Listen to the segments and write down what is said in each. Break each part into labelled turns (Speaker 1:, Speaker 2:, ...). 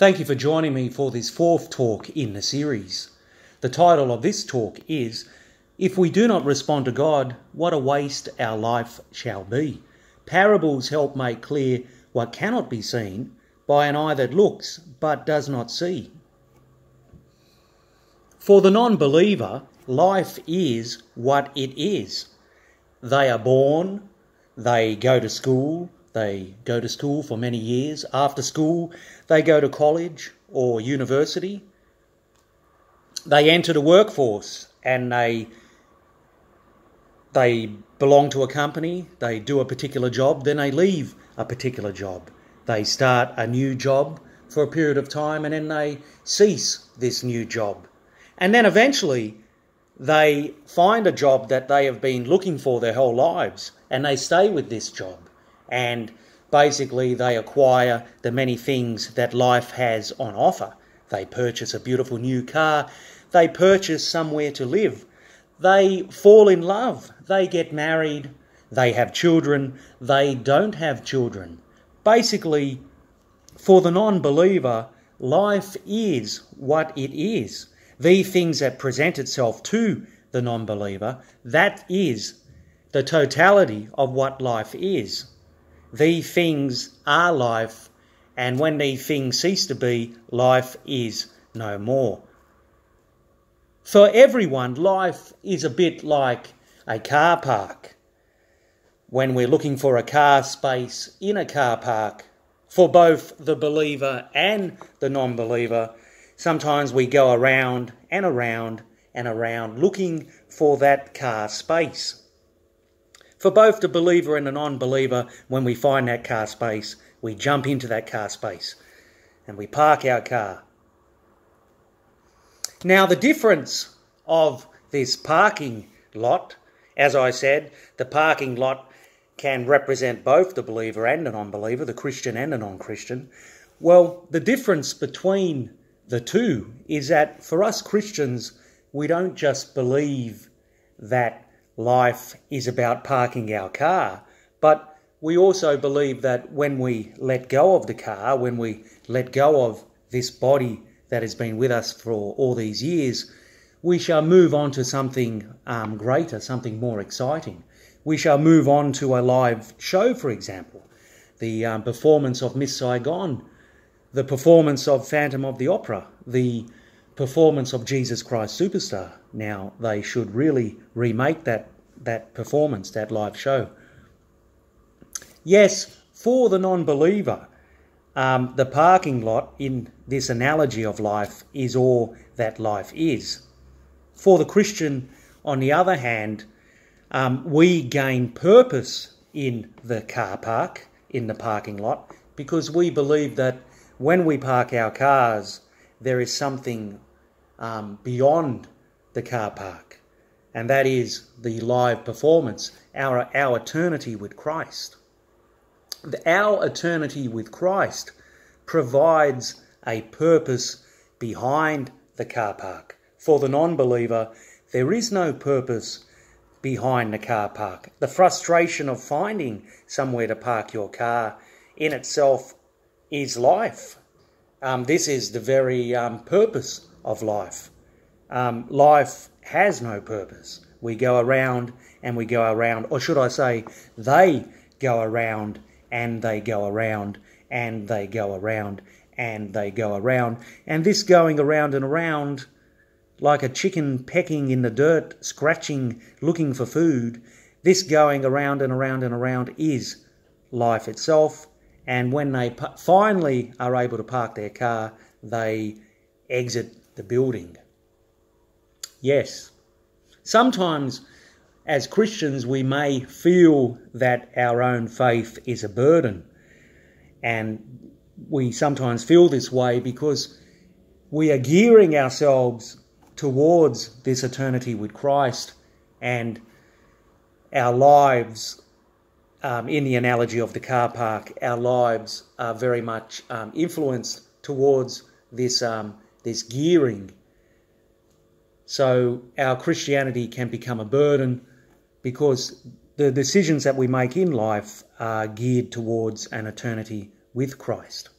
Speaker 1: Thank you for joining me for this fourth talk in the series. The title of this talk is If We Do Not Respond to God, What a Waste Our Life Shall Be. Parables help make clear what cannot be seen by an eye that looks but does not see. For the non believer, life is what it is. They are born, they go to school, they go to school for many years. After school, they go to college or university. They enter the workforce and they they belong to a company, they do a particular job, then they leave a particular job. They start a new job for a period of time and then they cease this new job. And then eventually they find a job that they have been looking for their whole lives and they stay with this job and basically they acquire the many things that life has on offer. They purchase a beautiful new car, they purchase somewhere to live, they fall in love, they get married, they have children, they don't have children. Basically, for the non believer, life is what it is. The things that present itself to the non believer, that is the totality of what life is. These things are life, and when these things cease to be, life is no more. For everyone, life is a bit like a car park. When we're looking for a car space in a car park, for both the believer and the non believer, sometimes we go around and around and around looking for that car space. For both the believer and the non believer, when we find that car space, we jump into that car space and we park our car. Now, the difference of this parking lot, as I said, the parking lot can represent both the believer and the non believer, the Christian and the non Christian. Well, the difference between the two is that for us Christians, we don't just believe that life is about parking our car, but we also believe that when we let go of the car, when we let go of this body that has been with us for all these years, we shall move on to something um, greater, something more exciting. We shall move on to a live show, for example, the um, performance of Miss Saigon, the performance of Phantom of the Opera, the performance of Jesus Christ Superstar. Now they should really remake that that performance, that live show. Yes, for the non-believer, um, the parking lot in this analogy of life is all that life is. For the Christian, on the other hand, um, we gain purpose in the car park, in the parking lot, because we believe that when we park our cars, there is something um, beyond the car park, and that is the live performance, our, our eternity with Christ. Our eternity with Christ provides a purpose behind the car park. For the non believer, there is no purpose behind the car park. The frustration of finding somewhere to park your car in itself is life. Um, this is the very um, purpose of life. Um, life has no purpose. We go around and we go around, or should I say, they go around and they go around and they go around and they go around. And this going around and around, like a chicken pecking in the dirt, scratching, looking for food, this going around and around and around is life itself. And when they finally are able to park their car, they exit the building. Yes, sometimes as Christians we may feel that our own faith is a burden. And we sometimes feel this way because we are gearing ourselves towards this eternity with Christ and our lives, um, in the analogy of the car park, our lives are very much um, influenced towards this um, this gearing. So our Christianity can become a burden because the decisions that we make in life are geared towards an eternity with Christ.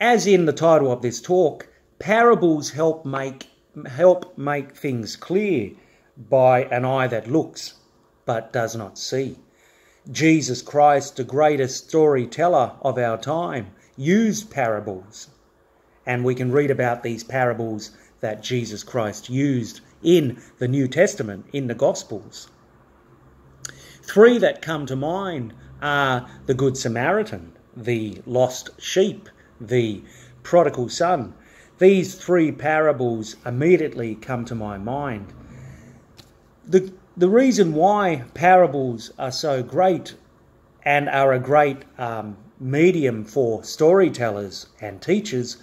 Speaker 1: as in the title of this talk, parables help make help make things clear by an eye that looks but does not see. Jesus Christ, the greatest storyteller of our time, used parables. And we can read about these parables that Jesus Christ used in the New Testament, in the Gospels. Three that come to mind are the Good Samaritan, the lost sheep, the prodigal son. These three parables immediately come to my mind. The, the reason why parables are so great and are a great um, medium for storytellers and teachers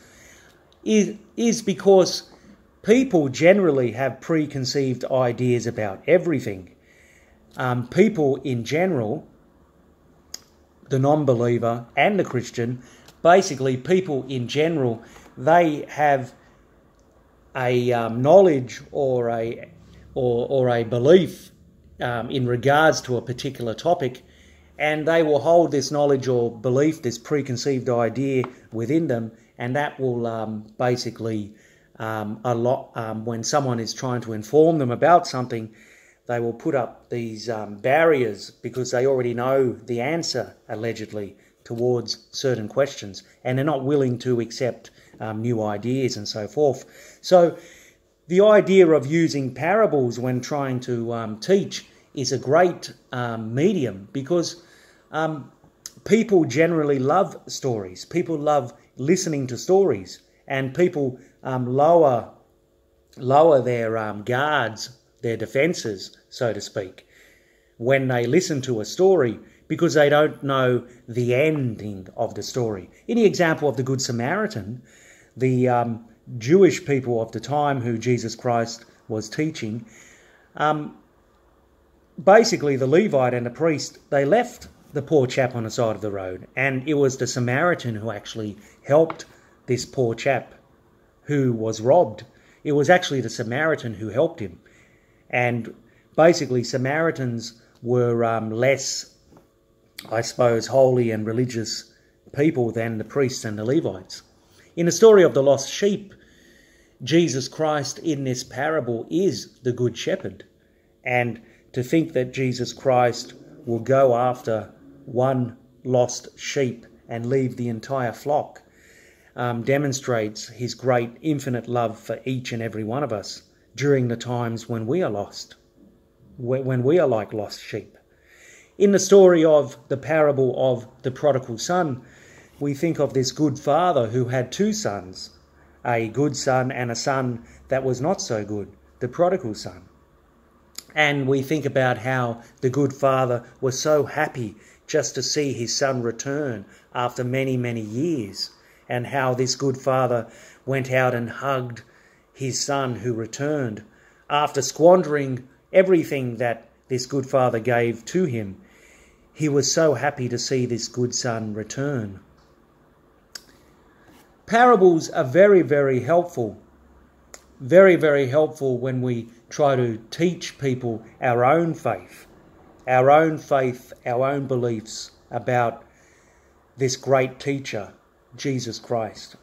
Speaker 1: is, is because people generally have preconceived ideas about everything. Um, people in general, the non believer and the Christian, basically, people in general, they have a um, knowledge or a or, or a belief um, in regards to a particular topic, and they will hold this knowledge or belief, this preconceived idea within them, and that will um, basically um, a lot um, when someone is trying to inform them about something, they will put up these um, barriers because they already know the answer allegedly towards certain questions, and they're not willing to accept um, new ideas and so forth. So the idea of using parables when trying to um, teach is a great um, medium because um, people generally love stories. People love listening to stories, and people um, lower lower their um, guards, their defences, so to speak, when they listen to a story because they don't know the ending of the story. The example of the Good Samaritan, the um, Jewish people of the time who Jesus Christ was teaching, um, basically the Levite and the priest, they left the poor chap on the side of the road, and it was the Samaritan who actually helped this poor chap who was robbed. It was actually the Samaritan who helped him. And basically, Samaritans were um, less, I suppose, holy and religious people than the priests and the Levites. In the story of the lost sheep, Jesus Christ in this parable is the Good Shepherd. And to think that Jesus Christ will go after one lost sheep and leave the entire flock um, demonstrates his great infinite love for each and every one of us during the times when we are lost, when we are like lost sheep. In the story of the parable of the prodigal son, we think of this good father who had two sons a good son and a son that was not so good, the prodigal son. And we think about how the good father was so happy just to see his son return after many, many years, and how this good father went out and hugged his son who returned after squandering everything that this good father gave to him. He was so happy to see this good son return. Parables are very, very helpful. Very, very helpful when we try to teach people our own faith, our own faith, our own beliefs about this great teacher, Jesus Christ.